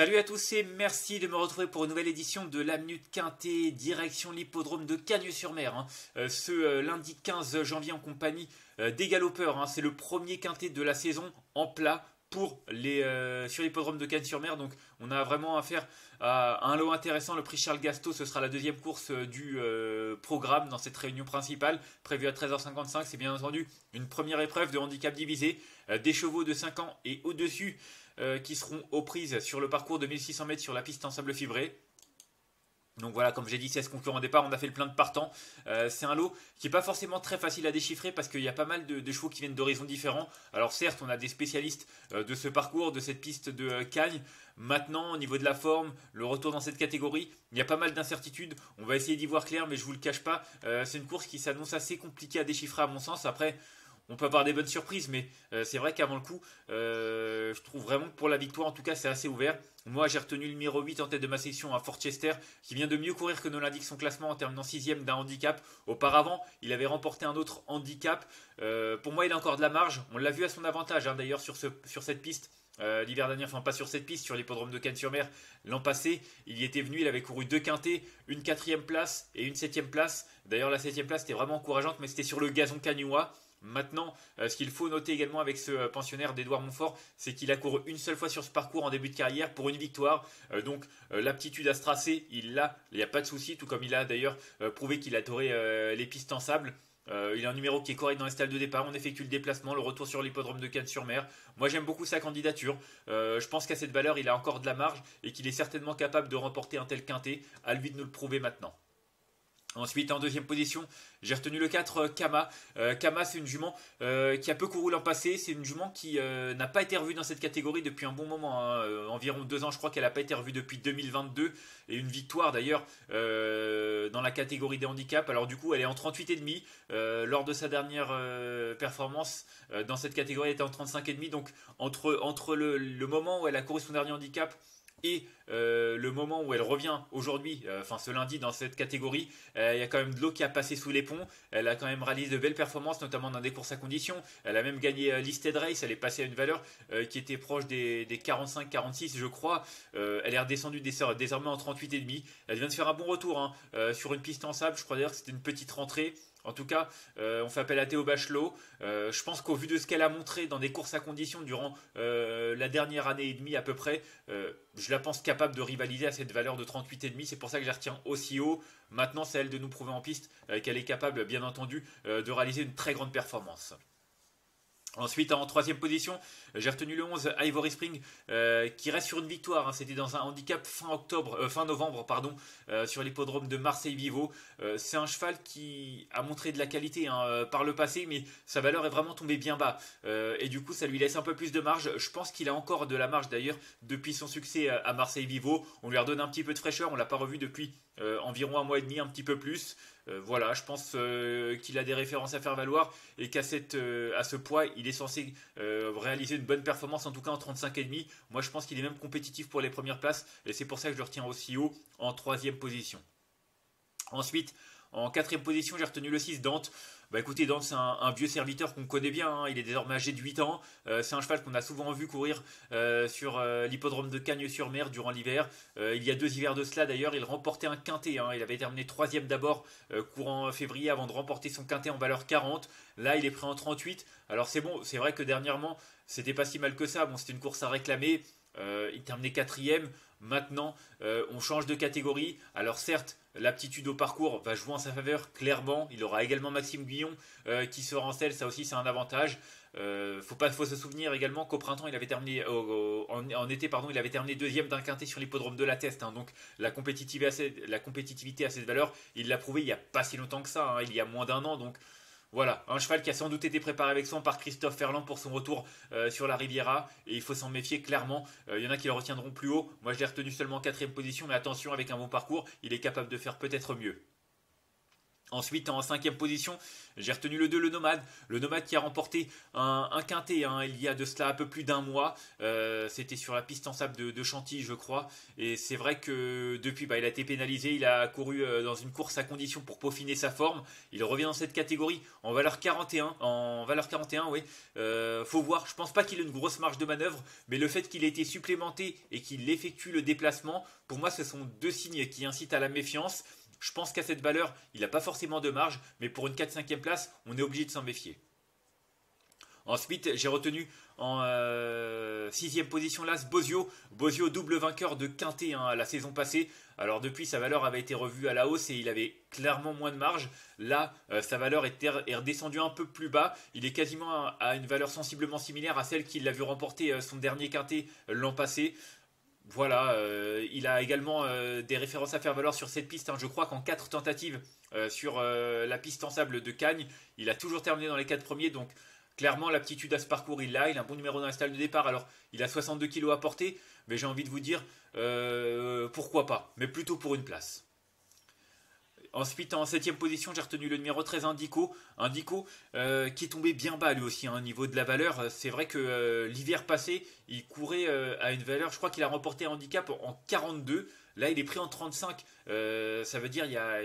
Salut à tous et merci de me retrouver pour une nouvelle édition de la Minute Quintée, direction l'hippodrome de Cagnes-sur-Mer. Hein. Euh, ce euh, lundi 15 janvier en compagnie euh, des galopeurs. Hein. C'est le premier quintet de la saison en plat pour les, sur l'hippodrome de Cagnes-sur-Mer. Donc on a vraiment affaire à un lot intéressant. Le prix Charles Gasto, ce sera la deuxième course du programme dans cette réunion principale, prévue à 13h55. C'est bien entendu une première épreuve de handicap divisé, des chevaux de 5 ans et au-dessus euh, qui seront aux prises sur le parcours de 1600 mètres sur la piste en sable fibré. Donc voilà, comme j'ai dit, 16 concurrents au départ, on a fait le plein de partants. Euh, c'est un lot qui n'est pas forcément très facile à déchiffrer parce qu'il y a pas mal de, chevaux qui viennent d'horizons différents. Alors certes, on a des spécialistes euh, de ce parcours, de cette piste de Cagne. Maintenant, au niveau de la forme, le retour dans cette catégorie, il y a pas mal d'incertitudes. On va essayer d'y voir clair, mais je vous le cache pas, c'est une course qui s'annonce assez compliquée à déchiffrer à mon sens. Après, on peut avoir des bonnes surprises, mais euh, c'est vrai qu'avant le coup, euh, je trouve vraiment que pour la victoire, en tout cas, c'est assez ouvert. Moi, j'ai retenu le numéro 8 en tête de ma section à Forchester, qui vient de mieux courir que nous l'indique son classement en terminant 6 d'un handicap. Auparavant, il avait remporté un autre handicap. Euh, pour moi, il a encore de la marge. On l'a vu à son avantage, hein, d'ailleurs, sur, sur cette piste. l'hiver dernier, enfin pas sur cette piste, sur l'hippodrome de Cannes-sur-Mer l'an passé, il y était venu, il avait couru deux quintés, une quatrième place et une septième place. D'ailleurs la septième place était vraiment encourageante, mais c'était sur le gazon cagnois. Maintenant, euh, ce qu'il faut noter également avec ce euh, pensionnaire d'Edouard Montfort, c'est qu'il a couru une seule fois sur ce parcours en début de carrière pour une victoire. Euh, donc l'aptitude à se tracer, il l'a, il n'y a pas de souci, tout comme il a d'ailleurs prouvé qu'il a toré les pistes en sable. il a un numéro qui est correct dans les stalles de départ. On effectue le déplacement, le retour sur l'hippodrome de Cannes-sur-Mer. Moi, j'aime beaucoup sa candidature. je pense qu'à cette valeur, il a encore de la marge et qu'il est certainement capable de remporter un tel quintet. À lui de nous le prouver maintenant. Ensuite, en deuxième position, j'ai retenu le 4 euh, Kama. Euh, Kama, c'est une jument euh, qui a peu couru l'an passé. C'est une jument qui n'a pas été revue dans cette catégorie depuis un bon moment. Hein. environ deux ans, je crois qu'elle n'a pas été revue depuis 2022. Et une victoire d'ailleurs dans la catégorie des handicaps. Alors du coup, elle est en 38,5. lors de sa dernière performance dans cette catégorie, elle était en 35,5. Donc entre, entre le, le moment où elle a couru son dernier handicap et euh, le moment où elle revient aujourd'hui, euh, enfin ce lundi dans cette catégorie, euh, il y a quand même de l'eau qui a passé sous les ponts. Elle a quand même réalisé de belles performances, notamment dans des courses à conditions. Elle a même gagné Listed Race. Elle est passée à une valeur qui était proche des, 45-46, je crois. elle est redescendue désormais en 38,5. Elle vient de faire un bon retour hein, sur une piste en sable. Je crois d'ailleurs que c'était une petite rentrée. En tout cas, on fait appel à Théo Bachelot. je pense qu'au vu de ce qu'elle a montré dans des courses à conditions durant la dernière année et demie à peu près, je la pense capable de rivaliser à cette valeur de 38,5. C'est pour ça que je la retiens aussi haut. Maintenant, c'est elle de nous prouver en piste euh, qu'elle est capable, bien entendu, euh, de réaliser une très grande performance. Ensuite, en troisième position, j'ai retenu le 11 Ivory Spring euh, qui reste sur une victoire. Hein. C'était dans un handicap fin euh, novembre, euh, sur l'hippodrome de Marseille-Vivo. c'est un cheval qui a montré de la qualité hein, par le passé, mais sa valeur est vraiment tombée bien bas. et du coup, ça lui laisse un peu plus de marge. Je pense qu'il a encore de la marge d'ailleurs depuis son succès à Marseille-Vivo. On lui a redonné un petit peu de fraîcheur. On l'a pas revu depuis environ un mois et demi, un petit peu plus. Euh, voilà, je pense euh, qu'il a des références à faire valoir et qu'à euh, à ce poids, il est censé réaliser une bonne performance, en tout cas en 35,5. Moi, je pense qu'il est même compétitif pour les premières places et c'est pour ça que je le retiens aussi haut en troisième position. Ensuite, en quatrième position, j'ai retenu le 6 Dante. Bah écoutez, Dante, c'est un, vieux serviteur qu'on connaît bien. Hein. Il est désormais âgé de 8 ans. Euh, c'est un cheval qu'on a souvent vu courir euh, sur euh, l'hippodrome de Cagnes-sur-Mer durant l'hiver. il y a deux hivers de cela d'ailleurs, il remportait un quintet. Hein. Il avait terminé troisième d'abord courant février avant de remporter son quintet en valeur 40. Là, il est pris en 38. Alors c'est bon, c'est vrai que dernièrement, c'était pas si mal que ça. Bon, c'était une course à réclamer. il terminait quatrième. Maintenant, on change de catégorie. Alors certes, L'aptitude au parcours va jouer en sa faveur clairement. Il aura également Maxime Guillon euh, qui sera en selle, ça aussi c'est un avantage. Euh, faut pas faut se souvenir également qu'au printemps il avait terminé en, été pardon il avait terminé deuxième d'un quintet sur l'hippodrome de la Teste hein. donc la compétitivité à cette, la compétitivité à cette valeur il l'a prouvé il y a pas si longtemps que ça hein. il y a moins d'un an donc voilà, un cheval qui a sans doute été préparé avec soin par Christophe Ferland pour son retour euh, sur la Riviera. Et il faut s'en méfier clairement. Euh, il y en a qui le retiendront plus haut. Moi, je l'ai retenu seulement en quatrième position. Mais attention, avec un bon parcours, il est capable de faire peut-être mieux. Ensuite, en cinquième position, j'ai retenu le 2, le Nomade. Le Nomade qui a remporté un, un quintet hein, il y a de cela un peu plus d'un mois. Euh, c'était sur la piste en sable de, Chantilly, je crois. Et c'est vrai que depuis, bah, il a été pénalisé. Il a couru euh, dans une course à condition pour peaufiner sa forme. Il revient dans cette catégorie en valeur 41. En valeur 41, oui. Euh, faut voir. Je pense pas qu'il ait une grosse marge de manœuvre. Mais le fait qu'il ait été supplémenté et qu'il effectue le déplacement, pour moi, ce sont deux signes qui incitent à la méfiance. Je pense qu'à cette valeur, il n'a pas forcément de marge, mais pour une 4-5e place, on est obligé de s'en méfier. Ensuite, j'ai retenu en 6 euh, sixième position l'As Bozio. Bozio, double vainqueur de Quintet hein, la saison passée. Alors depuis, sa valeur avait été revue à la hausse et il avait clairement moins de marge. Là, euh, sa valeur est, est, redescendue un peu plus bas. Il est quasiment à, une valeur sensiblement similaire à celle qu'il a vu remporter euh, son dernier Quintet l'an passé. Voilà, euh, il a également euh, des références à faire valoir sur cette piste. Hein. Je crois qu'en 4 tentatives euh, sur la piste en sable de Cagnes, il a toujours terminé dans les 4 premiers. Donc clairement, l'aptitude à ce parcours, il l'a. Il a un bon numéro dans la salle de départ. Alors, il a 62 kg à porter. Mais j'ai envie de vous dire, pourquoi pas. Mais plutôt pour une place. Ensuite, en septième position, j'ai retenu le numéro 13, Indico. Indico euh, qui est tombé bien bas lui aussi, au hein, niveau de la valeur. C'est vrai que euh, l'hiver passé, il courait euh, à une valeur, je crois qu'il a remporté un handicap en 42. Là, il est pris en 35. ça veut dire, il y a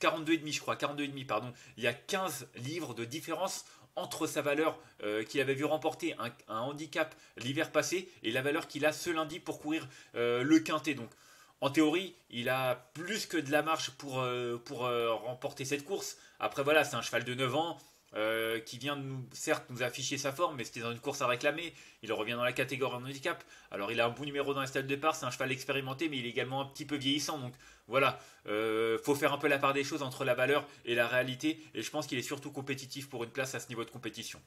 42,5, je crois, 42,5, pardon. Il y a 15 livres de différence entre sa valeur qu'il avait vu remporter un, un handicap l'hiver passé et la valeur qu'il a ce lundi pour courir le quintet. Donc, en théorie, il a plus que de la marche pour, euh, euh, remporter cette course. Après, voilà, c'est un cheval de 9 ans euh, qui vient, nous, certes, nous afficher sa forme, mais c'était dans une course à réclamer. Il revient dans la catégorie en handicap. Alors, il a un bon numéro dans la stade de départ. C'est un cheval expérimenté, mais il est également un petit peu vieillissant. Donc, voilà, il faut faire un peu la part des choses entre la valeur et la réalité. Et je pense qu'il est surtout compétitif pour une place à ce niveau de compétition.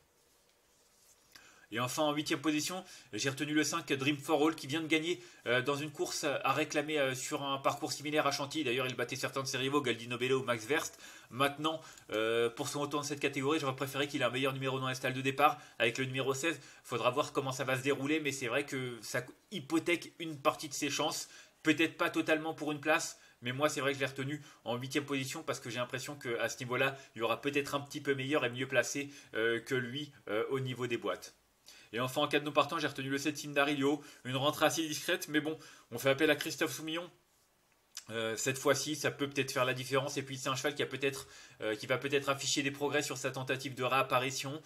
Et enfin, en huitième position, j'ai retenu le 5 Dream for All qui vient de gagner euh, dans une course à réclamer euh, sur un parcours similaire à Chantilly. D'ailleurs, il battait certains de ses rivaux, Galdino Bello ou Max Verst. Maintenant, euh, pour son retour dans cette catégorie, j'aurais préféré qu'il ait un meilleur numéro dans la de départ avec le numéro 16. Faudra voir comment ça va se dérouler, mais c'est vrai que ça hypothèque une partie de ses chances. Peut-être pas totalement pour une place, mais moi, c'est vrai que je l'ai retenu en huitième position parce que j'ai l'impression qu'à ce niveau-là, il y aura peut-être un petit peu meilleur et mieux placé que lui au niveau des boîtes. Et enfin, en cas de nos partants, j'ai retenu le 7 Sindarillo. Une rentrée assez discrète, mais bon, on fait appel à Christophe Soumillon. Euh, cette fois-ci, ça peut peut-être faire la différence. Et puis, c'est un cheval qui, a peut-être, euh, qui va peut-être afficher des progrès sur sa tentative de réapparition.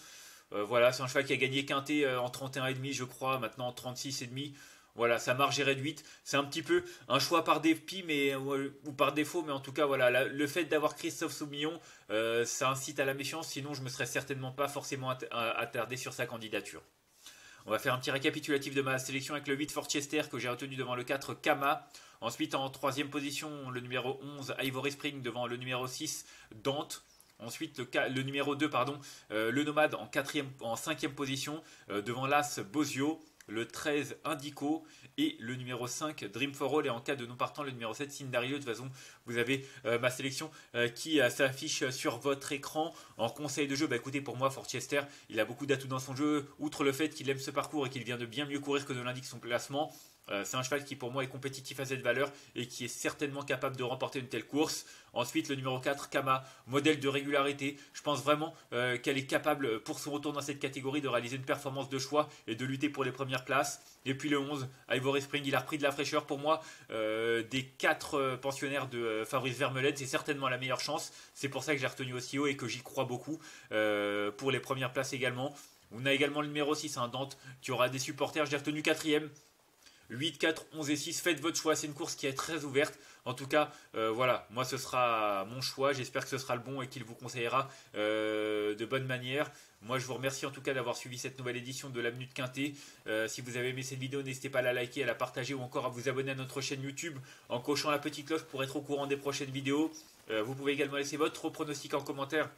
Euh, voilà, c'est un cheval qui a gagné quinté en 31,5, je crois, maintenant en 36,5. Voilà, sa marge est réduite. C'est un petit peu un choix par dépit, mais ou par défaut, mais en tout cas, voilà, le fait d'avoir Christophe Soumillon, ça incite à la méfiance. Sinon, je me serais certainement pas forcément attardé sur sa candidature. On va faire un petit récapitulatif de ma sélection avec le 8 Forchester que j'ai retenu devant le 4 Kama. Ensuite, en troisième position, le numéro 11 Ivory Spring devant le numéro 6 Dante. Ensuite, le, numéro 2, pardon, euh, le Nomade en, quatrième, en cinquième position euh, devant l'As Bozio le 13 Indico et le numéro 5 Dream for All et en cas de non partant le numéro 7 Cindario. De toute façon, vous avez euh, ma sélection euh, qui euh, s'affiche sur votre écran en conseil de jeu. Bah écoutez, pour moi, Forchester, il a beaucoup d'atouts dans son jeu, outre le fait qu'il aime ce parcours et qu'il vient de bien mieux courir que de l'indique son placement. Euh, c'est un cheval qui pour moi est compétitif à cette valeur et qui est certainement capable de remporter une telle course. Ensuite, le numéro 4, Kama, modèle de régularité. Je pense vraiment euh, qu'elle est capable, pour son retour dans cette catégorie, de réaliser une performance de choix et de lutter pour les premières places. Et puis le 11, Ivory Spring, il a repris de la fraîcheur pour moi. Euh, des 4 pensionnaires de Fabrice Vermeulen, c'est certainement la meilleure chance. C'est pour ça que j'ai retenu aussi haut et que j'y crois beaucoup pour les premières places également. On a également le numéro 6, un Dante, qui aura des supporters. J'ai retenu quatrième. 8, 4, 11 et 6, faites votre choix. C'est une course qui est très ouverte. En tout cas, euh, voilà, moi ce sera mon choix. J'espère que ce sera le bon et qu'il vous conseillera euh, de bonne manière. Moi je vous remercie en tout cas d'avoir suivi cette nouvelle édition de la Minute Quintée. Euh, si vous avez aimé cette vidéo, n'hésitez pas à la liker, à la partager ou encore à vous abonner à notre chaîne YouTube en cochant la petite cloche pour être au courant des prochaines vidéos. vous pouvez également laisser votre pronostic en commentaire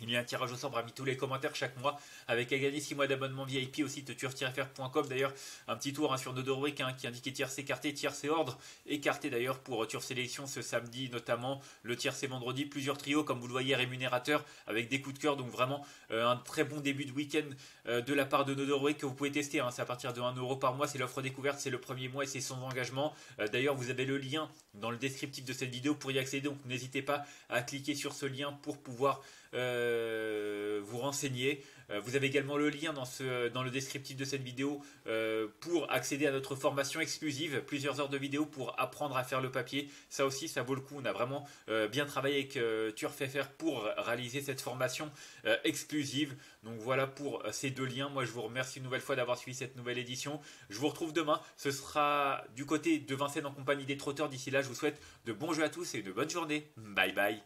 Il y a un tirage au sort parmi tous les commentaires chaque mois avec à gagner 6 mois d'abonnement VIP au site turf-fr.com. D'ailleurs, un petit tour hein, sur nos deux rubriques hein, qui indiquait tierce écarté, tierce ordre. Écarté d'ailleurs pour Turf Sélection ce samedi notamment. Le tierce vendredi, plusieurs trios comme vous le voyez rémunérateurs avec des coups de cœur. Donc vraiment euh, un très bon début de week-end euh, de la part de nos que vous pouvez tester. Hein. C'est à partir de 1 euro par mois. C'est l'offre découverte, c'est le premier mois et c'est sans engagement. Euh, d'ailleurs, vous avez le lien dans le descriptif de cette vidéo pour y accéder. Donc n'hésitez pas à cliquer sur ce lien pour pouvoir euh, vous renseigner. Euh, vous avez également le lien dans, le descriptif de cette vidéo euh, pour accéder à notre formation exclusive, plusieurs heures de vidéo pour apprendre à faire le papier. Ça aussi, ça vaut le coup. On a vraiment bien travaillé avec TurfFR pour réaliser cette formation exclusive. Donc voilà pour ces deux liens. Moi, je vous remercie une nouvelle fois d'avoir suivi cette nouvelle édition. Je vous retrouve demain. Ce sera du côté de Vincennes en compagnie des trotteurs. D'ici là, je vous souhaite de bons jeux à tous et de bonnes journées. Bye bye.